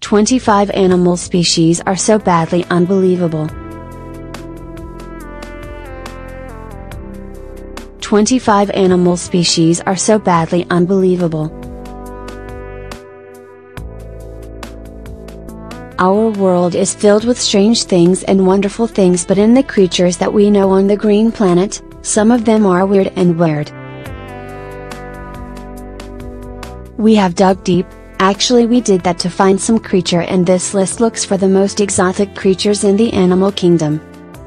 Twenty-five animal species are so badly unbelievable. 25 animal species are so badly unbelievable. Our world is filled with strange things and wonderful things but in the creatures that we know on the green planet, some of them are weird and weird. We have dug deep, actually we did that to find some creature and this list looks for the most exotic creatures in the animal kingdom.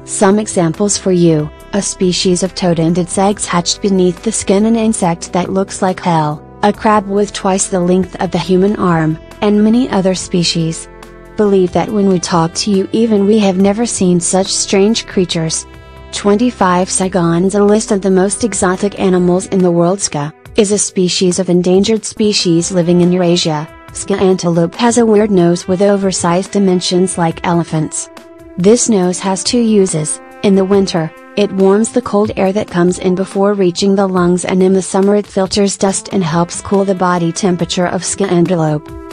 Some examples for you, a species of toad-ended eggs hatched beneath the skin an insect that looks like hell, a crab with twice the length of the human arm, and many other species. Believe that when we talk to you even we have never seen such strange creatures. 25 Saigons A list of the most exotic animals in the world Saiga, is a species of endangered species living in Eurasia. Saiga antelope has a weird nose with oversized dimensions like elephants. This nose has two uses, in the winter, it warms the cold air that comes in before reaching the lungs and in the summer it filters dust and helps cool the body temperature of Saiga antelope.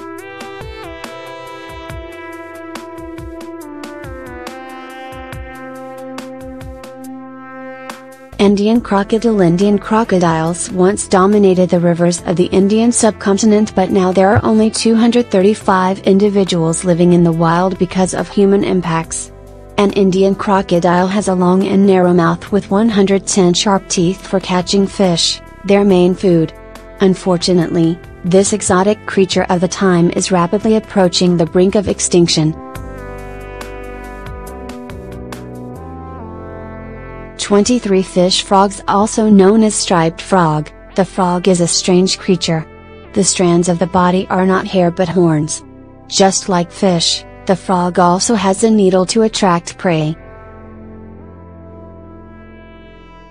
Indian crocodile Indian crocodiles once dominated the rivers of the Indian subcontinent but now there are only 235 individuals living in the wild because of human impacts. An Indian crocodile has a long and narrow mouth with 110 sharp teeth for catching fish, their main food. Unfortunately, this exotic creature of the time is rapidly approaching the brink of extinction. 23 Fish frogs also known as striped frog, the frog is a strange creature. The strands of the body are not hair but horns. Just like fish, the frog also has a needle to attract prey.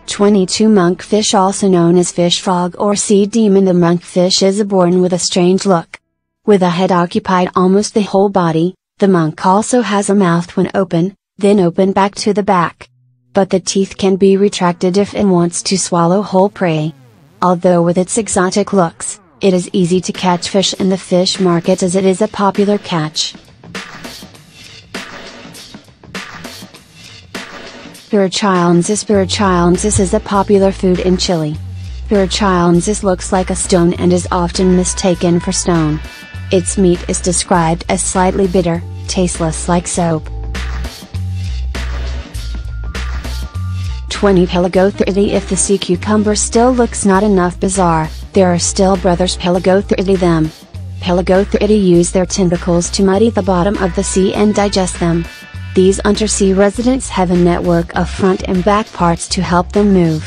22 Monkfish also known as fish frog or sea demon The monkfish is born with a strange look. With a head occupied almost the whole body, the monk also has a mouth when open, then open back to the back but the teeth can be retracted if it wants to swallow whole prey. Although with its exotic looks, it is easy to catch fish in the fish market as it is a popular catch. Pyura chilensis Pirachilensis is a popular food in Chile. Pyura chilensis looks like a stone and is often mistaken for stone. Its meat is described as slightly bitter, tasteless like soap. 20 Pelagothuriidae If the sea cucumber still looks not enough bizarre, there are still brothers Pelagothuriidae them. Pelagothuriidae use their tentacles to muddy the bottom of the sea and digest them. These undersea residents have a network of front and back parts to help them move.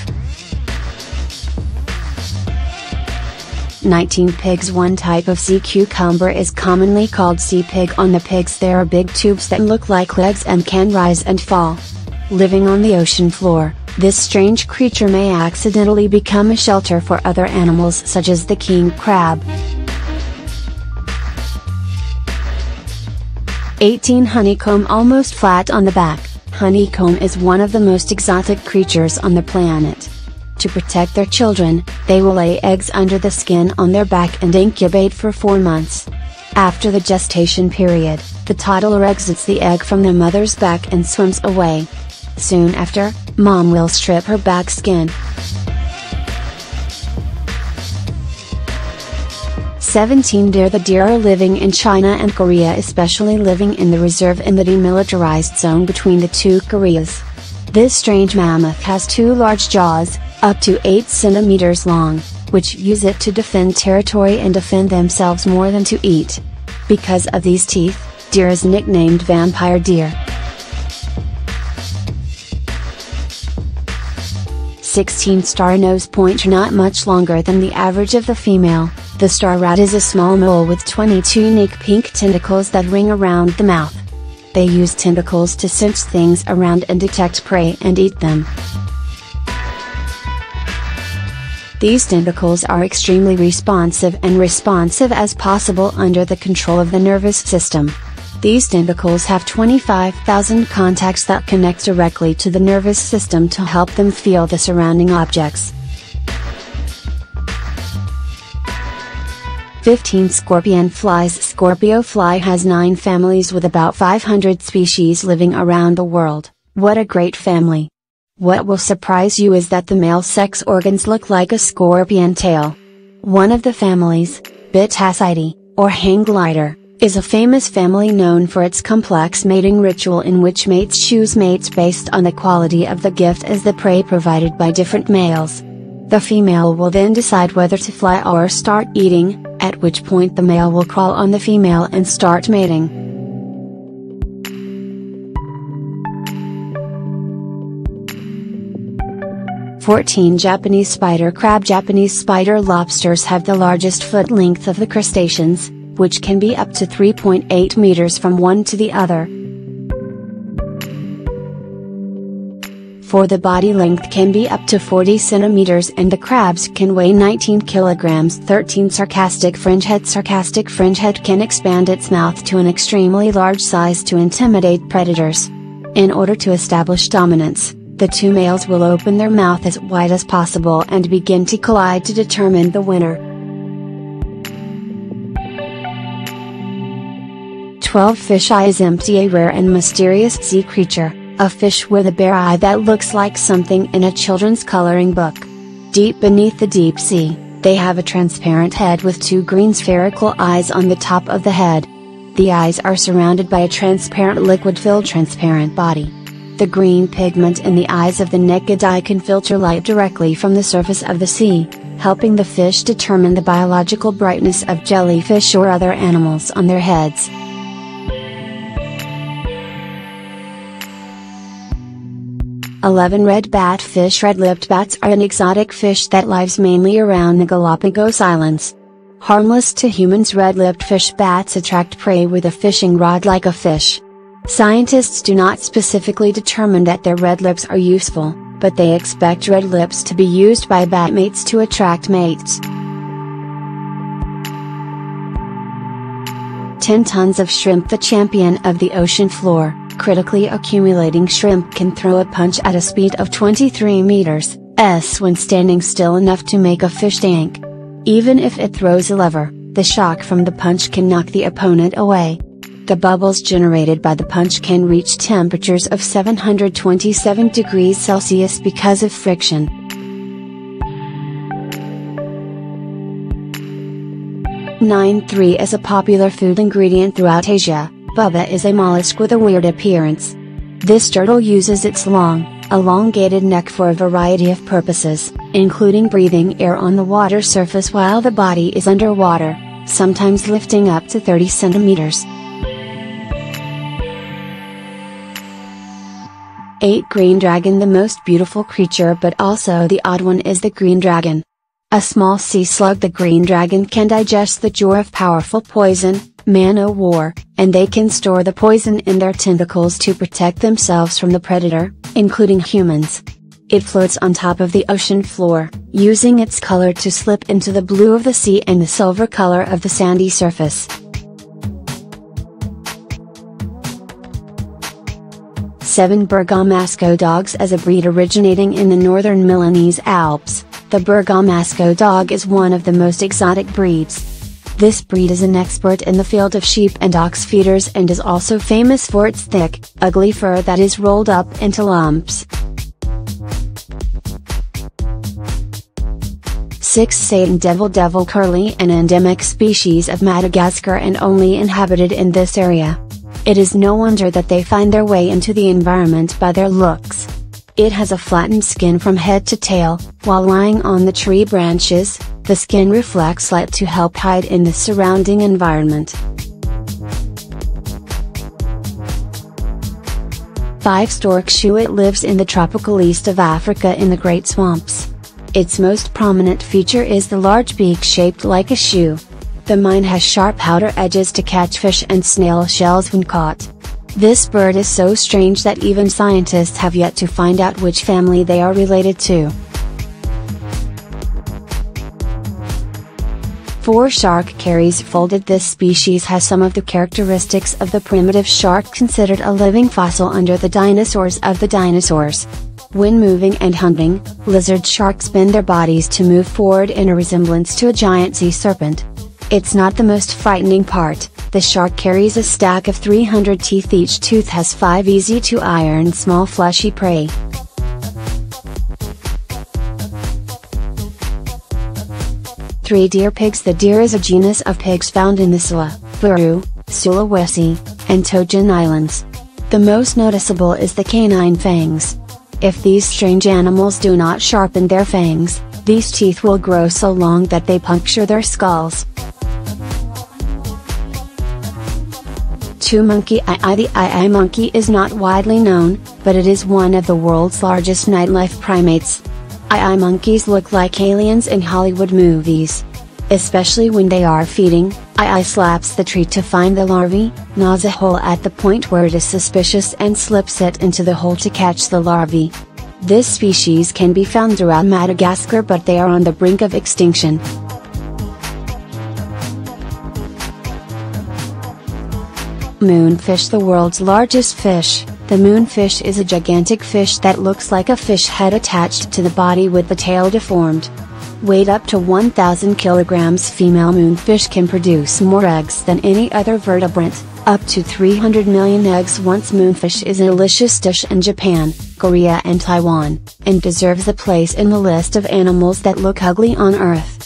19 pigs One type of sea cucumber is commonly called sea pig on the pigs there are big tubes that look like legs and can rise and fall. Living on the ocean floor, this strange creature may accidentally become a shelter for other animals such as the king crab. 18 Honeycomb almost flat on the back, honeycomb is one of the most exotic creatures on the planet. To protect their children, they will lay eggs under the skin on their back and incubate for 4 months. After the gestation period, the toddler exits the egg from the mother's back and swims away. Soon after, mom will strip her back skin. 17 Deer The deer are living in China and Korea especially living in the reserve in the demilitarized zone between the two Koreas. This strange mammoth has two large jaws, up to 8 centimeters long, which use it to defend territory and defend themselves more than to eat. Because of these teeth, deer is nicknamed vampire deer. 16 star nose pointer not much longer than the average of the female, the star rat is a small mole with 22 unique pink tentacles that ring around the mouth. They use tentacles to sense things around and detect prey and eat them. These tentacles are extremely responsive and responsive as possible under the control of the nervous system. These tentacles have 25,000 contacts that connect directly to the nervous system to help them feel the surrounding objects. 15 Scorpion flies Scorpio fly has 9 families with about 500 species living around the world. What a great family! What will surprise you is that the male sex organs look like a scorpion tail. One of the families, Bittacidae, or hang glider, is a famous family known for its complex mating ritual in which mates choose mates based on the quality of the gift as the prey provided by different males. The female will then decide whether to fly or start eating, at which point the male will crawl on the female and start mating. Fourteen Japanese spider crab Japanese spider lobsters have the largest foot length of the crustaceans, which can be up to 3.8 meters from one to the other. For the body length can be up to 40 centimeters and the crabs can weigh 19 kilograms 13 Sarcastic fringehead Sarcastic fringehead can expand its mouth to an extremely large size to intimidate predators. In order to establish dominance, the two males will open their mouth as wide as possible and begin to collide to determine the winner. 12 Fish Eye is empty a rare and mysterious sea creature, a fish with a bare eye that looks like something in a children's coloring book. Deep beneath the deep sea, they have a transparent head with two green spherical eyes on the top of the head. The eyes are surrounded by a transparent liquid-filled transparent body. The green pigment in the eyes of the naked eye can filter light directly from the surface of the sea, helping the fish determine the biological brightness of jellyfish or other animals on their heads. 11 Red batfish Red-lipped bats are an exotic fish that lives mainly around the Galapagos Islands. Harmless to humans red-lipped fish bats attract prey with a fishing rod like a fish. Scientists do not specifically determine that their red lips are useful, but they expect red lips to be used by bat mates to attract mates. 10 tons of shrimp The champion of the ocean floor, critically accumulating shrimp can throw a punch at a speed of 23 meters, s when standing still enough to make a fish tank. Even if it throws a lever, the shock from the punch can knock the opponent away. The bubbles generated by the punch can reach temperatures of 727 degrees Celsius because of friction. Nine three is a popular food ingredient throughout Asia, Bubba is a mollusk with a weird appearance. This turtle uses its long, elongated neck for a variety of purposes, including breathing air on the water surface while the body is underwater, sometimes lifting up to 30 centimeters. 8 Green Dragon The most beautiful creature but also the odd one is the green dragon. A small sea slug the green dragon can digest the jaw of powerful poison, Man-O-War, and they can store the poison in their tentacles to protect themselves from the predator, including humans. It floats on top of the ocean floor, using its color to slip into the blue of the sea and the silver color of the sandy surface. Seven Bergamasco dogs as a breed originating in the northern Milanese Alps, the Bergamasco dog is one of the most exotic breeds, this breed is an expert in the field of sheep and ox feeders and is also famous for its thick, ugly fur that is rolled up into lumps. 6 Satan Devil Devil Curly an endemic species of Madagascar and only inhabited in this area. It is no wonder that they find their way into the environment by their looks. It has a flattened skin from head to tail, while lying on the tree branches, the skin reflects light to help hide in the surrounding environment. 5 Stork Shrew It lives in the tropical east of Africa in the Great Swamps. Its most prominent feature is the large beak shaped like a shoe. The mine has sharp outer edges to catch fish and snail shells when caught. This bird is so strange that even scientists have yet to find out which family they are related to. 4 Shark caries folded This species has some of the characteristics of the primitive shark considered a living fossil under the dinosaurs of the dinosaurs. When moving and hunting, lizard sharks bend their bodies to move forward in a resemblance to a giant sea serpent. It's not the most frightening part, the shark carries a stack of 300 teeth each tooth has 5 easy to iron small fleshy prey. Three deer pigs The deer is a genus of pigs found in the Sula, Sulawesi, and Togian Islands. The most noticeable is the canine fangs. If these strange animals do not sharpen their fangs, these teeth will grow so long that they puncture their skulls. 2 Monkey Ii The Ii monkey is not widely known, but it is one of the world's largest nightlife primates. Ii monkeys look like aliens in Hollywood movies. Especially when they are feeding, Ii slaps the tree to find the larvae, gnaws a hole at the point where it is suspicious and slips it into the hole to catch the larvae. This species can be found throughout Madagascar but they are on the brink of extinction. Moonfish The world's largest fish, the moonfish is a gigantic fish that looks like a fish head attached to the body with the tail deformed. Weighed up to 1000 kilograms female moonfish can produce more eggs than any other vertebrate, up to 300 million eggs once moonfish is a delicious dish in Japan, Korea and Taiwan, and deserves a place in the list of animals that look ugly on earth.